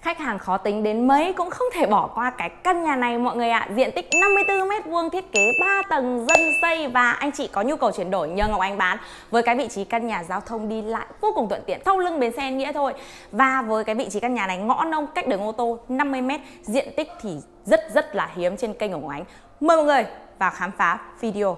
Khách hàng khó tính đến mấy cũng không thể bỏ qua cái căn nhà này mọi người ạ. À. Diện tích 54 m vuông thiết kế 3 tầng dân xây và anh chị có nhu cầu chuyển đổi nhờ Ngọc Anh bán với cái vị trí căn nhà giao thông đi lại vô cùng thuận tiện, sau lưng bến xe nghĩa thôi. Và với cái vị trí căn nhà này ngõ nông cách đường ô tô 50 m, diện tích thì rất rất là hiếm trên kênh của Ngọc anh. Mời mọi người vào khám phá video.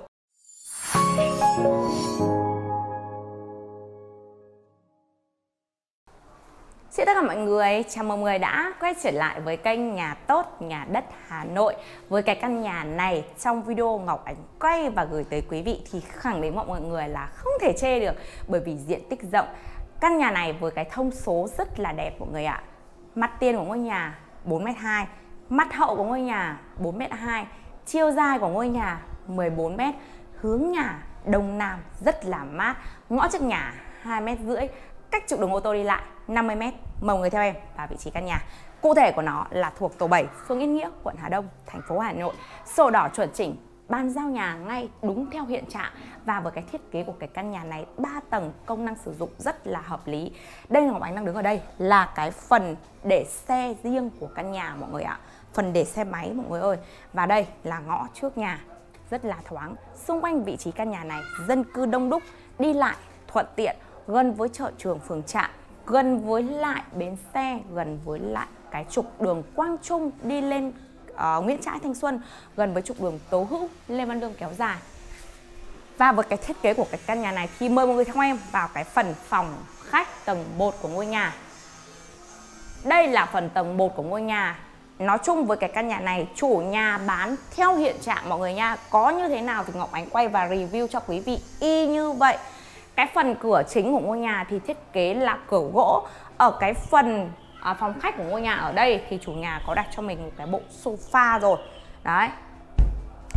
Xin tất cả mọi người, chào mừng mọi người đã quay trở lại với kênh Nhà Tốt Nhà Đất Hà Nội. Với cái căn nhà này trong video Ngọc Ánh quay và gửi tới quý vị thì khẳng định mọi người là không thể chê được Bởi vì diện tích rộng. Căn nhà này với cái thông số rất là đẹp mọi người ạ. Mặt tiền của ngôi nhà 4m2 Mặt hậu của ngôi nhà 4m2 Chiều dài của ngôi nhà 14m Hướng nhà đông nam rất là mát. Ngõ trước nhà 2m rưỡi cách trục đường ô tô đi lại 50 m. Mời người theo em và vị trí căn nhà. Cụ thể của nó là thuộc tổ 7, phường Yên Nghĩa, quận Hà Đông, thành phố Hà Nội. Sổ đỏ chuẩn chỉnh, ban giao nhà ngay đúng theo hiện trạng và với cái thiết kế của cái căn nhà này 3 tầng công năng sử dụng rất là hợp lý. Đây Ngọc Ánh đang đứng ở đây là cái phần để xe riêng của căn nhà mọi người ạ. Phần để xe máy mọi người ơi. Và đây là ngõ trước nhà rất là thoáng. Xung quanh vị trí căn nhà này dân cư đông đúc, đi lại thuận tiện gần với chợ trường phường trạm gần với lại bến xe gần với lại cái trục đường Quang Trung đi lên uh, Nguyễn Trãi Thanh Xuân gần với trục đường Tố Hữu Lê Văn Lương kéo dài. Và với cái thiết kế của cái căn nhà này thì mời mọi người theo em vào cái phần phòng khách tầng 1 của ngôi nhà. Đây là phần tầng 1 của ngôi nhà. Nói chung với cái căn nhà này chủ nhà bán theo hiện trạng mọi người nha. Có như thế nào thì Ngọc Ánh quay và review cho quý vị. Y như vậy cái phần cửa chính của ngôi nhà thì thiết kế là cửa gỗ. Ở cái phần à, phòng khách của ngôi nhà ở đây thì chủ nhà có đặt cho mình một cái bộ sofa rồi. Đấy.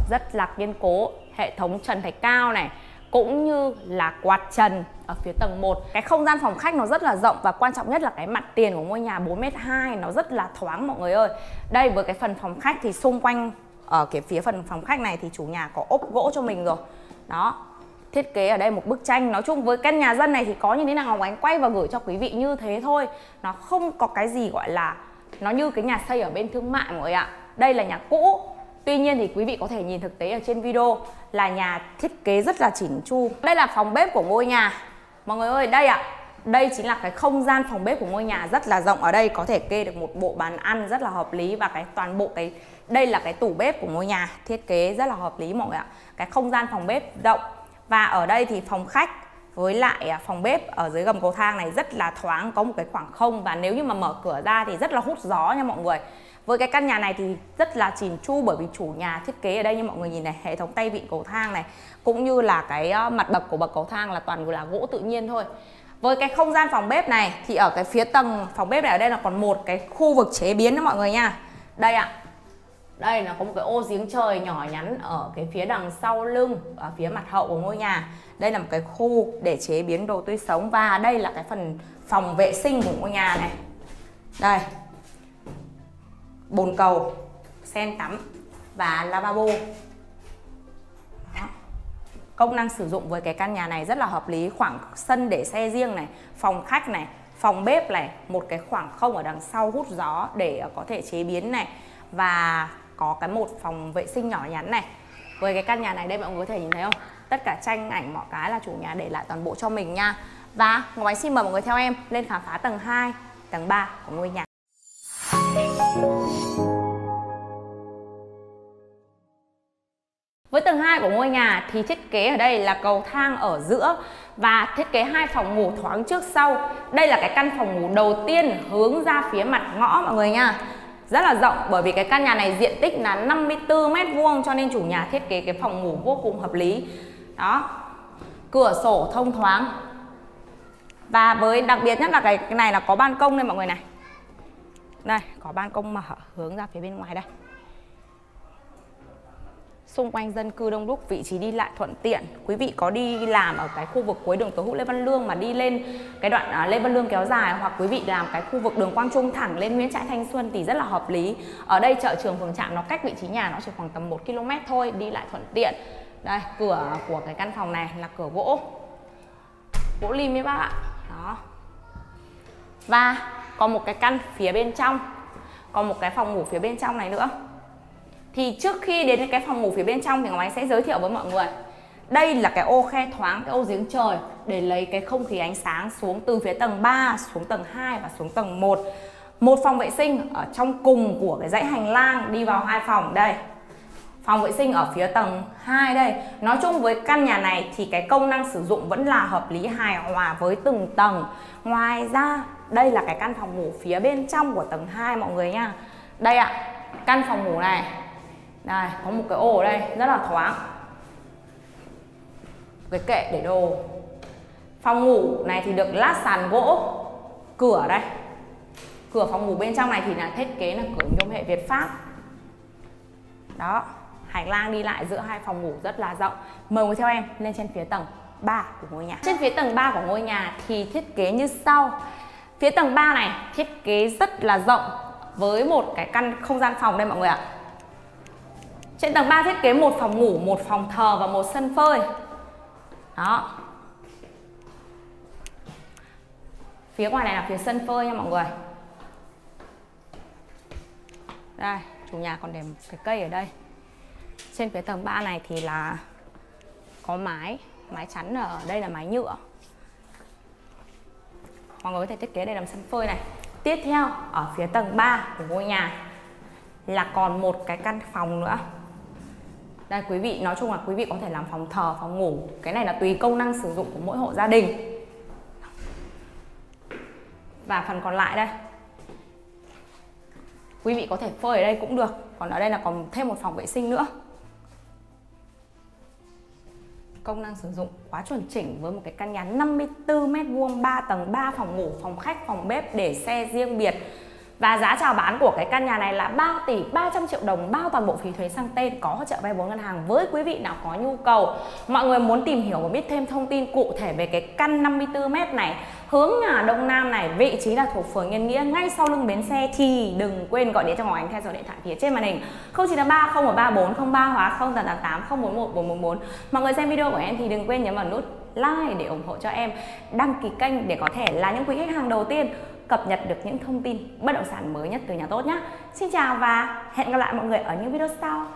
Rất là kiên cố hệ thống trần thạch cao này cũng như là quạt trần ở phía tầng 1 Cái không gian phòng khách nó rất là rộng và quan trọng nhất là cái mặt tiền của ngôi nhà 4m2 nó rất là thoáng mọi người ơi. Đây với cái phần phòng khách thì xung quanh ở cái phía phần phòng khách này thì chủ nhà có ốp gỗ cho mình rồi. Đó thiết kế ở đây một bức tranh. Nói chung với căn nhà dân này thì có như thế nào Ngọc Ánh quay và gửi cho quý vị như thế thôi. Nó không có cái gì gọi là, nó như cái nhà xây ở bên thương mại mọi người ạ. Đây là nhà cũ. Tuy nhiên thì quý vị có thể nhìn thực tế ở trên video là nhà thiết kế rất là chỉnh chu. Đây là phòng bếp của ngôi nhà. Mọi người ơi, đây ạ. Đây chính là cái không gian phòng bếp của ngôi nhà rất là rộng. Ở đây có thể kê được một bộ bàn ăn rất là hợp lý Và cái toàn bộ cái, đây là cái tủ bếp của ngôi nhà Thiết kế rất là hợp lý mọi người ạ. Cái không gian phòng bếp rộng và ở đây thì phòng khách với lại à, phòng bếp ở dưới gầm cầu thang này rất là thoáng có một cái khoảng không. Và nếu như mà mở cửa ra thì rất là hút gió nha mọi người. Với cái căn nhà này thì rất là chỉn chu bởi vì chủ nhà thiết kế ở đây như mọi người nhìn này hệ thống tay vịn cầu thang này cũng như là cái ờ, mặt bậc của bậc cầu thang là toàn là gỗ tự nhiên thôi. Với cái không gian phòng bếp này thì ở cái phía tầng phòng bếp này ở đây là còn một cái khu vực chế biến đó mọi người nha. Đây ạ. à, đây là có một cái ô giếng trời nhỏ nhắn ở cái phía đằng sau lưng, ở phía mặt hậu của ngôi nhà. Đây là một cái khu để chế biến đồ tươi sống và đây là cái phần phòng vệ sinh của ngôi nhà này. Đây, bồn cầu, sen tắm và lavabo. Đó. công năng sử dụng với cái căn nhà này rất là hợp lý. Khoảng sân để xe riêng này, phòng khách này, phòng bếp này, một cái khoảng không ở đằng sau hút gió để có thể chế biến này. Và có cái một phòng vệ sinh nhỏ nhắn này. Với cái căn nhà này đây, mọi người có thể nhìn thấy không? Tất cả tranh ảnh mọi cái là chủ nhà để lại toàn bộ cho mình nha. Và Ngọc Ánh xin mời mọi người theo em lên khám phá tầng 2 tầng 3 của ngôi nhà. Với tầng 2 của ngôi nhà thì thiết kế ở đây là cầu thang ở giữa và thiết kế hai phòng ngủ thoáng trước sau. Đây là cái căn phòng ngủ đầu tiên hướng ra phía mặt ngõ, mọi người nha rất là rộng bởi vì cái căn nhà này diện tích là 54 mét vuông cho nên chủ nhà thiết kế cái phòng ngủ vô cùng hợp lý. Đó cửa sổ thông thoáng. Và với đặc biệt nhất là cái, cái này là có ban công đây mọi người này. Đây có ban công mở hướng ra phía bên ngoài đây xung quanh dân cư đông đúc vị trí đi lại thuận tiện. Quý vị có đi làm ở cái khu vực cuối đường Tố Hữu Lê Văn Lương mà đi lên cái đoạn à, Lê Văn Lương kéo dài hoặc quý vị làm cái khu vực đường Quang Trung thẳng lên Nguyễn Trãi Thanh Xuân thì rất là hợp lý. Ở đây chợ trường phường trạm nó cách vị trí nhà nó chỉ khoảng tầm 1 km thôi đi lại thuận tiện. Đây cửa của cái căn phòng này là cửa gỗ. Gỗ lim ấy bác ạ. Đó. Và còn một cái căn phía bên trong còn một cái phòng ngủ phía bên trong này nữa thì trước khi đến cái phòng ngủ phía bên trong thì Ngọc Ánh sẽ giới thiệu với mọi người. Đây là cái ô khe thoáng, cái ô giếng trời để lấy cái không khí ánh sáng xuống từ phía tầng 3 xuống tầng 2 và xuống tầng 1 một phòng vệ sinh ở trong cùng của cái dãy hành lang đi vào hai phòng. Đây phòng vệ sinh ở phía tầng 2 đây. Nói chung với căn nhà này thì cái công năng sử dụng vẫn là hợp lý hài hòa với từng tầng. Ngoài ra đây là cái căn phòng ngủ phía bên trong của tầng 2 mọi người nha. Đây ạ căn phòng ngủ này đây có một cái ô ở đây, rất là thoáng. Cái kệ để đồ. Phòng ngủ này thì được lát sàn gỗ. Cửa đây. Cửa phòng ngủ bên trong này thì là thiết kế là cửa nhôm hệ Việt Pháp. Đó, hành lang đi lại giữa hai phòng ngủ rất là rộng. Mời ngồi theo em lên trên phía tầng 3 của ngôi nhà. Trên phía tầng 3 của ngôi nhà thì thiết kế như sau. Phía tầng 3 này thiết kế rất là rộng với một cái căn không gian phòng đây mọi người ạ trên tầng 3 thiết kế một phòng ngủ, một phòng thờ và một sân phơi. Đó. Phía ngoài này là phía sân phơi nha mọi người. Đây, chủ nhà còn để một cái cây ở đây. Trên phía tầng 3 này thì là có mái mái chắn ở đây là mái nhựa. Mọi người có thể thiết kế đây làm sân phơi này. Tiếp theo, ở phía tầng 3 của ngôi nhà là còn một cái căn phòng nữa đây, quý vị, nói chung là quý vị có thể làm phòng thờ, phòng ngủ. Cái này là tùy công năng sử dụng của mỗi hộ gia đình. Và phần còn lại đây. Quý vị có thể phơi ở đây cũng được. Còn ở đây là còn thêm một phòng vệ sinh nữa. Công năng sử dụng quá chuẩn chỉnh với một cái căn nhà 54 m vuông 3 tầng 3 phòng ngủ, phòng khách, phòng bếp để xe riêng biệt và giá chào bán của cái căn nhà này là 3 tỷ 300 triệu đồng, bao toàn bộ phí thuế sang tên, có hỗ trợ vay vốn ngân hàng với quý vị nào có nhu cầu. Mọi người muốn tìm hiểu và biết thêm thông tin cụ thể về cái căn 54m này, hướng nhà Đông Nam này, vị trí là thuộc phường Nhân Nghĩa, ngay sau lưng bến xe thì đừng quên gọi điện cho Ngọc anh theo số điện thoại phía trên màn hình. 0983 0134 03 hóa 0888 041 444 Mọi người xem video của em thì đừng quên nhấn vào nút like để ủng hộ cho em. Đăng ký kênh để có thể là những quý khách hàng đầu tiên cập nhật được những thông tin bất động sản mới nhất từ nhà tốt nhé. Xin chào và hẹn gặp lại mọi người ở những video sau.